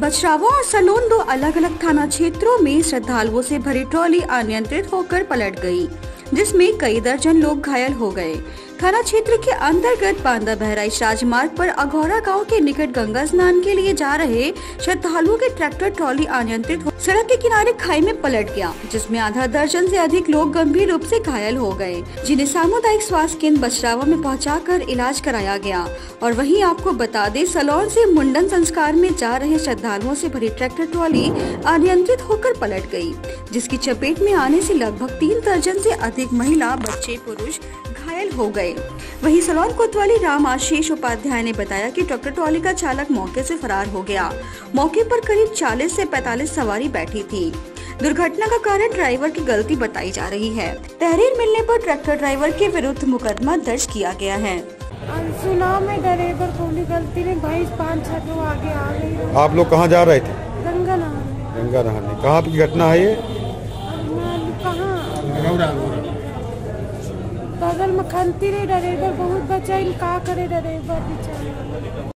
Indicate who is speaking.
Speaker 1: बछरावा और सलोन दो अलग अलग थाना क्षेत्रों में श्रद्धालुओं से भरी ट्रॉली अनियंत्रित होकर पलट गई, जिसमें कई दर्जन लोग घायल हो गए। थाना क्षेत्र के अंतर्गत बांदा बहराइच राजमार्ग पर अघौरा गाँव के निकट गंगा स्नान के लिए जा रहे श्रद्धालुओं के ट्रैक्टर ट्रॉली अनियंत्रित सड़क के किनारे खाई में पलट गया, जिसमें आधा दर्जन से अधिक लोग गंभीर रूप से घायल हो गए, जिन्हें सामुदायिक स्वास्थ्य केंद्र बछरावा में पहुंचाकर इलाज कराया गया। और वहीं आपको बता दें, सलौन से मुंडन संस्कार में जा रहे श्रद्धालुओं से भरी ट्रैक्टर ट्रॉली अनियंत्रित होकर पलट गई, जिसकी चपेट में आने से लगभग तीन दर्जन से अधिक महिला, बच्चे, पुरुष घायल हो गए। वहीं सलोन कोतवाली राम आशीष उपाध्याय ने बताया कि ट्रैक्टर ट्रॉली का चालक मौके से फरार हो गया। मौके पर करीब 40 से 45 सवारी बैठी थी। दुर्घटना का कारण ड्राइवर की गलती बताई जा रही है। तहरीर मिलने पर ट्रैक्टर ड्राइवर के विरुद्ध मुकदमा दर्ज किया गया है।
Speaker 2: में ड्राइवर को गलती ने भाई पाँच छह लोग आगे आ गई
Speaker 3: आप लोग कहाँ जा रहे थे?
Speaker 2: गंगा नहाने
Speaker 3: गंगा नहाने कहाँ की घटना है ये?
Speaker 2: कहाँ? बगल में खनती रहे डरेबर बहुत बचाई का करे डरेबर बेचारा।